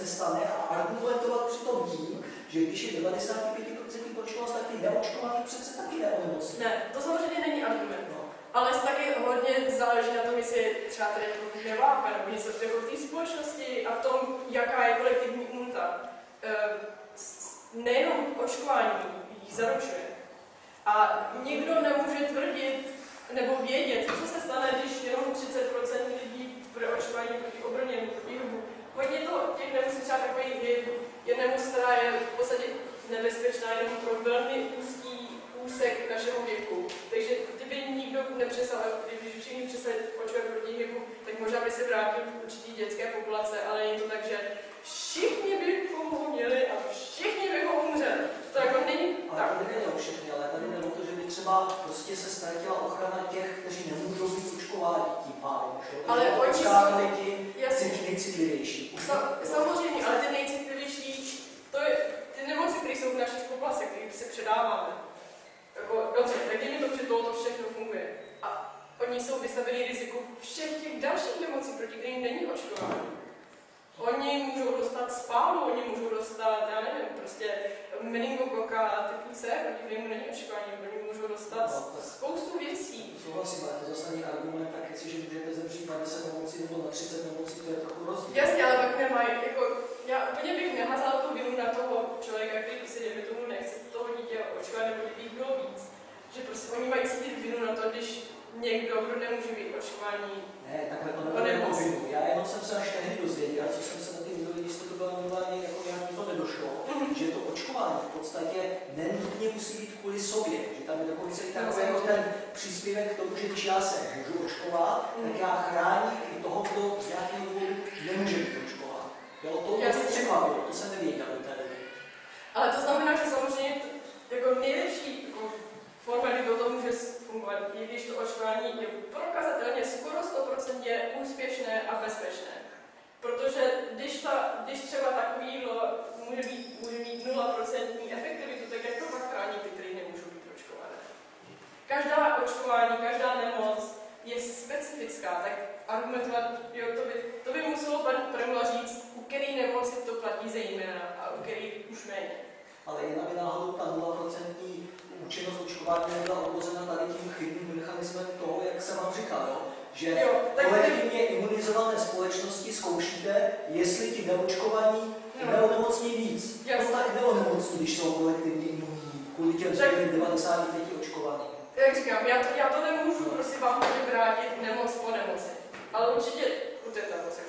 nestane a argumentovat přitom tím, že když je 95% očkovanost, tak ty neočkovaní přece taky neonemocní. Ne, to samozřejmě není argument. No. Ale taky hodně záleží na tom, jestli třeba tady jako nebo něco jako v té společnosti a v tom, jaká je kolektivní imunita. E, nejenom očkování ji zaručuje. A nikdo nemůže tvrdit nebo vědět, co se stane, když jenom 30% lidí bude očkování proti obrně nebo proti hubu. Hodně to těch nemusí třeba takový je, je nemoc, která je v podstatě nebezpečná jenom pro velmi úzký úsek našeho věku. Takže kdyby nikdo nepřesal, kdyby všichni přestali očkovat proti hybu, tak možná by se vrátil v určitý dětské populace, ale je to tak, že všichni bychom ho měli a všichni bychom umřeli. To jako není ale tak. tady nejde o všechny, ale tady jde o to, že by třeba prostě se ztratila ochrana těch, kteří nemůžou být očkováni tím pádem. Ale oni jsou- ti Jasně. nejcitlivější. Sa, samozřejmě, ale ty nejcitlivější, to je ty nemoci, které jsou našich populacích, které si předáváme. Jako, dobře, tak dejme to, že tohoto všechno funguje. A oni jsou vystaveni riziku všech těch dalších nemocí, proti kterým není očkování. Oni můžou dostat spálu, oni můžou dostat, já nevím, prostě meningokoka typu C, proti kterému není očkování, oni můžou dostat spoustu věcí. Souhlasím, ale to zase není argument, tak jestliže můžete zemřít na 10 nemocí nebo na 30 nemocí, to je trochu rozdíl. Jasně, ale pak nemají, jako, já úplně bych neházala tu vinu na toho člověka, který si dejme tomu nechce toho dítě očkovat, nebo kdyby jich bylo víc. Že prostě oni mají cítit vinu na to, když někdo, kdo nemůže být očkovaný, Ne, takhle to povinu. Já jenom jsem se až tehdy dozvěděl, co jsem se na ty minulý, když to bylo minulé, jako nějak mi to nedošlo, že to očkování v podstatě nenutně musí být kvůli sobě, že tam je dokonce i takový jako ten příspěvek k tomu, že když já se můžu očkovat, tak já chráním i toho, kdo z nějakého důvodu nemůže být očkován. Jo, to, mě překvapilo, to jsem nevěděl doby. Ale to znamená, že samozřejmě jako nejlepší jako forma, kdy to může fungovat, je když to očkování je prokazatelně skoro 100% úspěšné a bezpečné. Protože když, ta, když třeba takovýhle může, být, může mít 0% efektivitu, tak jak to pak chrání ty, kteří nemůžou být očkované? Každá očkování, každá nemoc je specifická, tak argumentovat, jo, to by, to by muselo pan Premla říct, u který nemoci to platí zejména a u který už méně. Ale jen aby náhodou ta 0% účinnost očkování nebyla odvozena tady tím chybným mechanismem toho, jak jsem vám říkal, jo? že Jo, tak kolektivně imunizované společnosti zkoušíte, jestli ti neočkovaní neonemocní víc. Jasně. No tak neonemocní, když jsou kolektivně imunní, kvůli těm Tak- svým 95 očkovaným. Jak říkám, já to, já to nemůžu prostě vám vrátit nemoc po nemoci. Ale určitě u tetanus, jak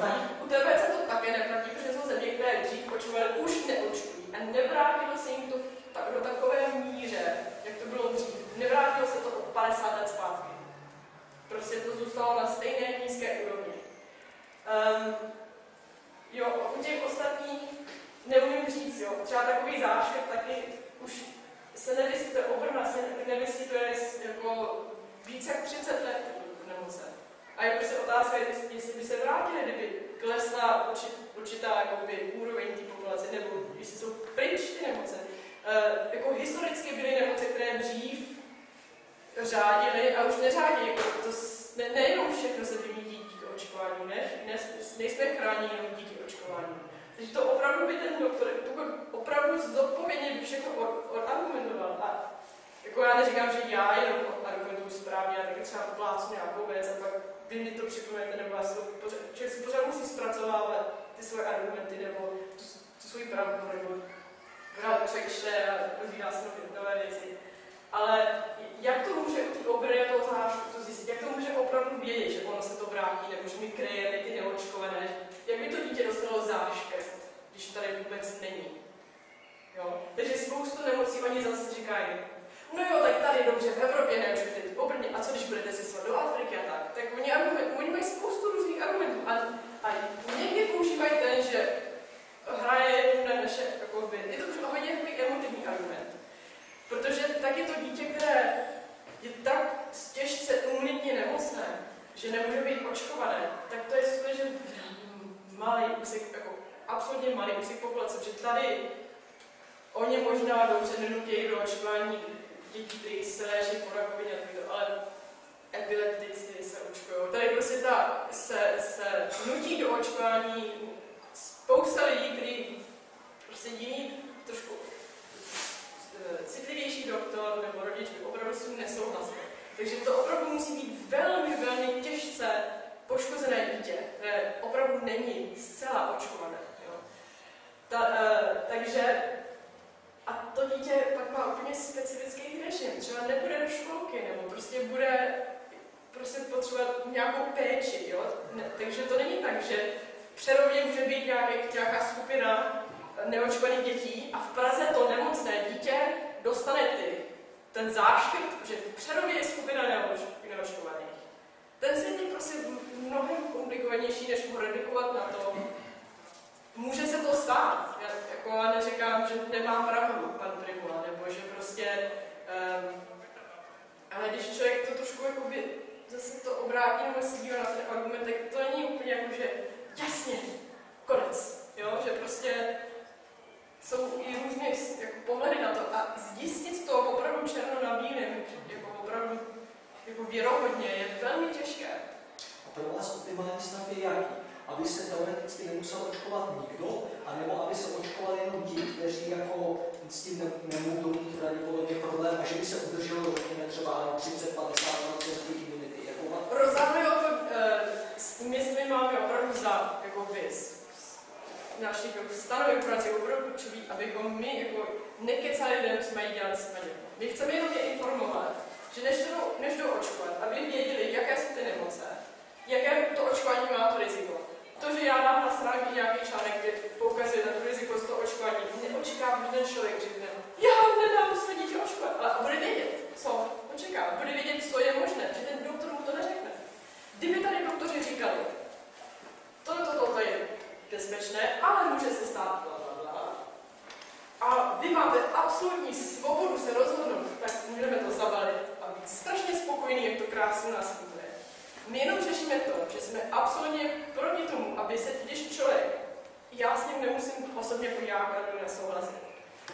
tak. u TBC to také neplatí, protože jsou země, které dřív očkovaly, už neočkují. A nevrátilo se jim to v ta- do takové míře, jak to bylo dřív. Nevrátilo se to o 50 let zpátky. Prostě to zůstalo na stejné nízké úrovni. Um, jo, u těch ostatních neumím říct, jo. Třeba takový záškrt taky už se nevyskytuje, obrna se nevyskytuje s- jako více jak 30 let nemoce. A je prostě otázka, jestli, jestli by se vrátili, kdyby klesla určit, určitá jakoby, úroveň té populace, nebo jestli jsou pryč ty nemoce. E, jako historicky byly nemoce, které dřív řádily a už neřádí. Jako to, ne, nejenom všechno se vymítí díky očkování, ne, ne, nejsme chráněni jenom díky očkování. Takže to opravdu by ten doktor to opravdu zodpovědně by všechno od- odargumentoval. A jako já neříkám, že já jenom argumentuju správně, já taky třeba plácnu nějakou věc a pak vy mi to připomenete, nebo já si pořád, pořád musí zpracovávat ty svoje argumenty, nebo tu, tu svoji pravdu, nebo pořád člověk čte a dozvídá se nové- věci. Ale jak to může u té obrny toho zášku to zjistit, jak to může opravdu vědět, že ono se to vrátí, nebo že my kryjeme ty neočkované, jak by to dítě dostalo záškrt, když tady vůbec není. Jo? Takže spoustu nemocí oni zase říkají, no jo, tak tady dobře, v Evropě neočkujete možná dobře, nenutějí do očkování dětí, které se léží po rakovině, ale epileptici se očkují. Tady prostě ta, se, se nutí do očkování spousta lidí, kteří prostě jiný trošku eh, citlivější doktor nebo rodič by opravdu s tím nesouhlasil. Takže to opravdu musí být velmi, velmi těžce poškozené dítě, které opravdu není zcela očkované. Specifický režim. Třeba nebude do školky, nebo prostě bude prostě potřebovat nějakou péči, jo? Ne, takže to není tak, že v Přerově může být nějaký, nějaká skupina neočkovaných dětí a v Praze to nemocné dítě dostane ty, ten záškrt, že v Přerově je skupina neočkovaných. Ten svět je prostě mnohem komplikovanější, než ho redukovat na to. Může se to stát. Já, jako já neříkám, že nemá pravdu pan Primula, nebo že prostě... Um, ale když člověk to trošku jakoby, zase to obrátí nebo se dívá na ten argument, tak to není úplně jako, že jasně, konec. Jo? Že prostě jsou i různé jako pohledy na to a zjistit to opravdu černo na bílém, jako opravdu jako věrohodně, je velmi těžké. A pro vás optimální stav je jaký? Aby se teoreticky nemusel očkovat nikdo, anebo aby se očkovali jenom ti, kteří jako s tím ne, nemůžou mít pravděpodobně problém a že by se udrželo, řekněme, třeba 30-50% imunity. Jako... Rozhodně uh, my jsme máme opravdu za jako vys. Naši jako stanovy práce je opravdu klíčový, abychom my jako nekecali lidem, co mají dělat s My chceme jenom je informovat, že než jdou, než jdou očkovat, aby věděli, jaké jsou ty nemoce, jaké to očkování má to riziko. To, že já dám na stránky nějaký článek, kde poukazuje na to riziko z toho očkování, neočekávám, že ten člověk řekne, já nedám své dítě očkovat, ale bude vědět, co očekává, bude vědět, co je možné, že ten doktor mu to neřekne. Kdyby tady doktoři říkali, tohle, toto to je bezpečné, ale může se stát bla, bla, bla. A vy máte absolutní svobodu se rozhodnout, tak můžeme to zabalit a být strašně spokojení, jak to krásně nás. My jenom řešíme to, že jsme absolutně proti tomu, aby se, když člověk, já s ním nemusím osobně jako já opravdu nesouhlasit,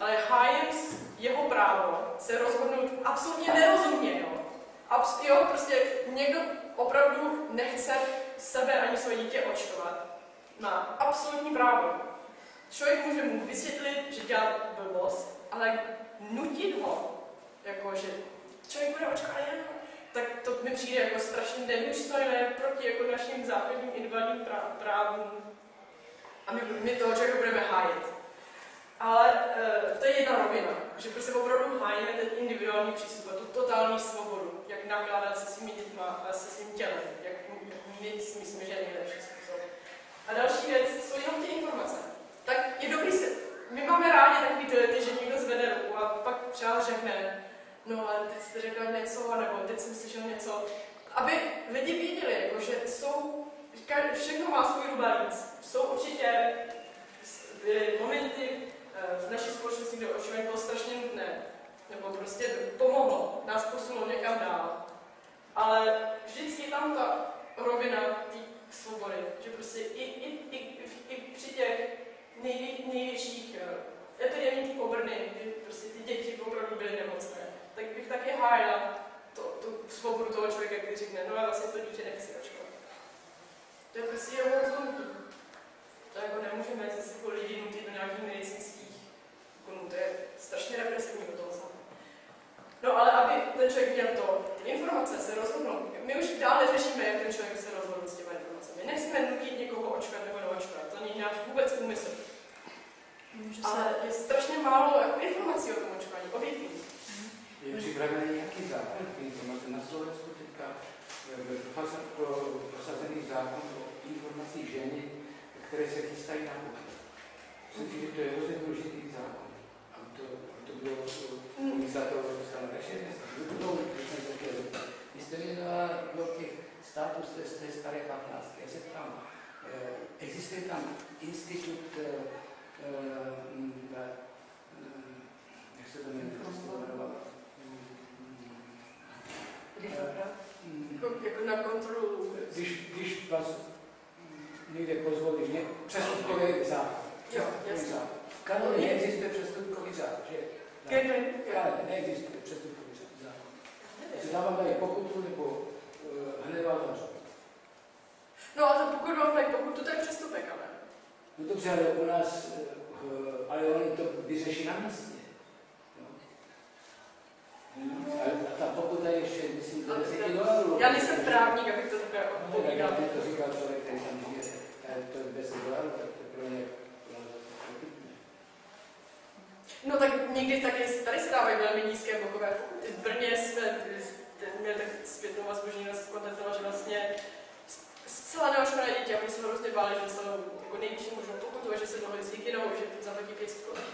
ale hájím jeho právo se rozhodnout absolutně nerozumně, jo. Abs, jo, prostě někdo opravdu nechce sebe ani své dítě očkovat. Má absolutní právo. Člověk může mu vysvětlit, že dělá blbost, ale nutit ho, jako že člověk bude očkovat tak to mi přijde jako strašně nedůstojné proti jako našim základním invalidním právům. A my, my toho člověka budeme hájit. Ale uh, to je jedna rovina, že prostě opravdu hájíme ten individuální přístup a tu totální svobodu, jak nakládat se svými dětmi a se svým tělem, jak, my si myslíme, že je nejlepší způsob. A další věc jsou jenom ty informace. Tak je dobrý se, my máme rádi takový ty že někdo zvede ruku a pak třeba řekne, no ale teď jste řekl něco, nebo teď jsem slyšel něco, aby lidi věděli, jako, že jsou, všechno má svůj rubalíc. Jsou určitě momenty eh, v naší společnosti, kde očkování bylo strašně nutné, nebo prostě pomohlo, nás posunulo někam dál. Ale vždycky je tam ta rovina té svobody, že prostě i, i, i, i, i při těch nejvě, největších eh, epidemích obrny, kdy prostě ty děti opravdu byly nemocné, tak bych taky hájila to, tu svobodu toho člověka, který řekne, no já vlastně to dítě nechci očkovat. To je prostě jeho rozhodnutí. To jako nemůžeme zase jako lidi nutit do nějakých medicínských úkonů, to je strašně represivní do toho samé. No ale aby ten člověk měl to, ty informace se rozhodnou. My už dále řešíme, jak ten člověk se rozhodl s těma informacemi. Nechceme nutit někoho očkat nebo neočkat, to není náš vůbec úmysl. Ale je strašně málo jako informací o tom očkování, objektivní. Je připravený nějaký zákon k informaci na Slovensku teďka prosazený zákon ženy, které se chystají na pobyt. Myslím si, že to je hrozně důležitý zákon. A to, to bylo komise to dostala takže budou, když jsem řekl, vy jste věděla do těch států z té, staré 15. Já se tam, existuje tam institut, jak se to jmenuje, jako na kontrolu. Když, když vás někde pozvolí, že přestupkový zákon. Jo, jasně. V Kanadě neexistuje přestupkový zákon, že? V neexistuje přestupkový zákon. Se dávám dají pokutu nebo uh, hned vás zavřou. No ale pokud vám dají pokutu, to je přestupek, ale. No dobře, ale u nás, uh, ale oni to vyřeší na místě. Ale ta pokuta je ještě, myslím, 10 dolarů. Já nejsem právník, abych to takhle odpovídal. No, to říkal člověk, který tam žije, to je 10 dolarů, tak to pro ně No tak někdy taky tady stávají velmi nízké blokové pokuty. V Brně jsme ten měli tak zpětnou vazbu, že nás kontaktoval, že vlastně zcela neoškodané dítě, my jsme hrozně báli, že dostanou jako nejvyšší možnou pokutu a že se dohodli s jinou, že zaplatí 500 korun.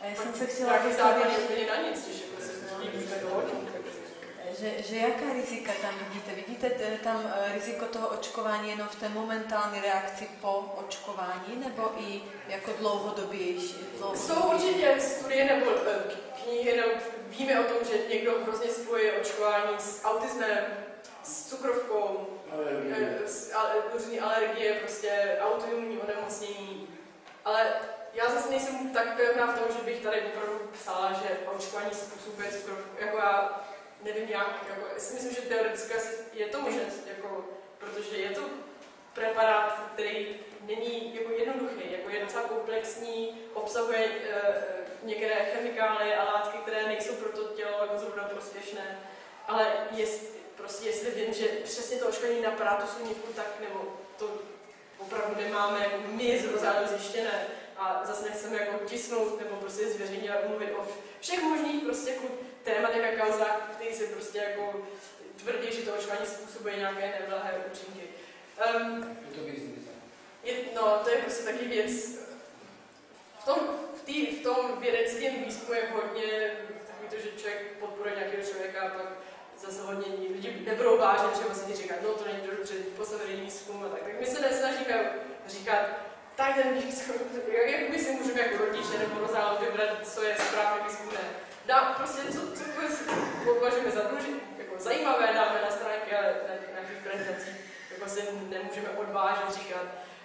A já jsem se chtěla zákon je zeptat, úplně na nic, když jako se s tím můžeme dohodnout. Že, že jaká rizika tam vidíte? Vidíte tam eh, riziko toho očkování jenom v té momentální reakci po očkování, nebo i jako dlouhodobější? Jsou určitě studie nebo eh, knihy, nebo víme o tom, že někdo hrozně spojuje očkování s autismem, s cukrovkou, Ale eh, s ale, různý alergie, prostě autoimunní onemocnění. Ale já zase nejsem tak pevná v tom, že bych tady opravdu psala, že očkování způsobuje cukrovku. Jako já nevím jak, jako, si myslím, že teoreticky je to možné, jako, protože je to preparát, který není jako jednoduchý, jako je docela komplexní, obsahuje e, některé chemikálie a látky, které nejsou pro to tělo jako zrovna prospěšné, ale jest, prostě jestli vím, že přesně to očkování napadá tu slinivku, tak nebo to opravdu nemáme jako my z Rozádu zjištěné a zase nechceme jako tisnout nebo prostě zveřejně mluvit o všech možných prostě jako tématech a kauzách, které se prostě jako tvrdí, že to očkování způsobuje nějaké neblahé účinky. Um, je to je, no, to je prostě taky věc. V tom, v, tý, v tom vědeckém výzkumu je hodně takový to, že člověk podporuje nějakého člověka a pak zase hodně lidi nebudou vážit, že vlastně říkat, no to není dobře postavený výzkum a tak. Tak my se nesnažíme říkat, tak ten výzkum, jak, jak my si můžeme jako rodiče nebo rozále vybrat, co je správný výzkum, ne. Dá, prostě co, si považujeme za důležité, jako zajímavé, dáme na stránky, ale na těch našich prezentacích jako se nemůžeme odvážit říkat,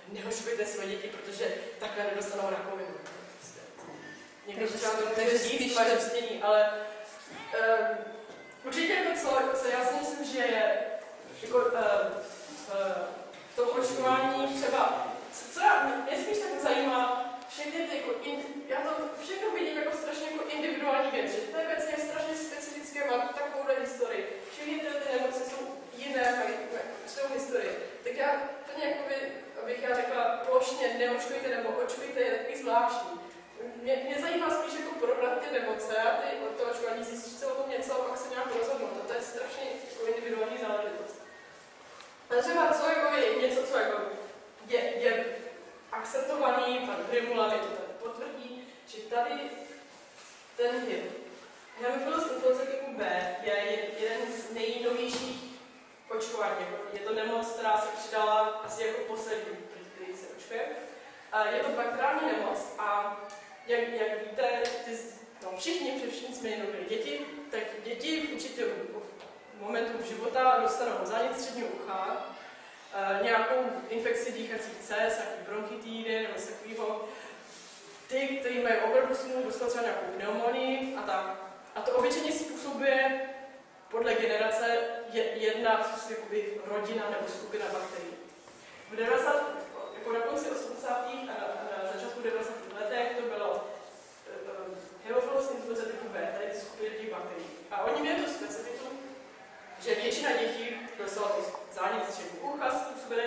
neočkujte své děti, protože takhle nedostanou rakovinu. Prostě. Někdo třeba to může spíš říct, to- vaše stění, ale um, určitě jako co, co já si myslím, že je jako, uh, uh, to očkování třeba, co, co já, mě spíš tak zajímá, ty jako, in, já to všechno vidím jako strašně jako individuální věc, že to je věc je strašně specifické, má takovou historii. Všechny tyhle ty nemoci jsou jiné, mají svou historii. Tak já to jakoby, abych já řekla plošně, neočkujte nebo očkujte, je takový zvláštní. Mě, mě zajímá spíš jako probrat ty nemoce a ty od toho očkování zjistit se o tom něco a pak se nějak rozhodnout. A to je strašně jako individuální záležitost. Ale třeba co jako je něco, co jako je, je akceptovaný, pan Primula mi to tady potvrdí, že tady ten HIV, Hemophilus influenza typu B, je jeden z nejnovějších očkování. Je to nemoc, která se přidala asi jako poslední, který se očkuje. Je to bakteriální nemoc a jak, jak víte, ty, no, všichni, především jsme jenom děti, tak děti v určitém momentu v života dostanou zánět středního ucha, nějakou infekci dýchacích cest, nějaký bronchitídy nebo něco takového. Ty, kteří mají opravdu smůlu, dostanou třeba nějakou pneumonii a tak. A to obyčejně způsobuje podle generace je, jedna jakoby, rodina nebo skupina bakterií. V 90, jako na konci 80. a na, na začátku 90. letech to bylo uh, Hemophilus influenza typu B, tady skupiny těch bakterií. A oni měli tu specifiku, že většina dětí dostala zánět střevu ucha způsobené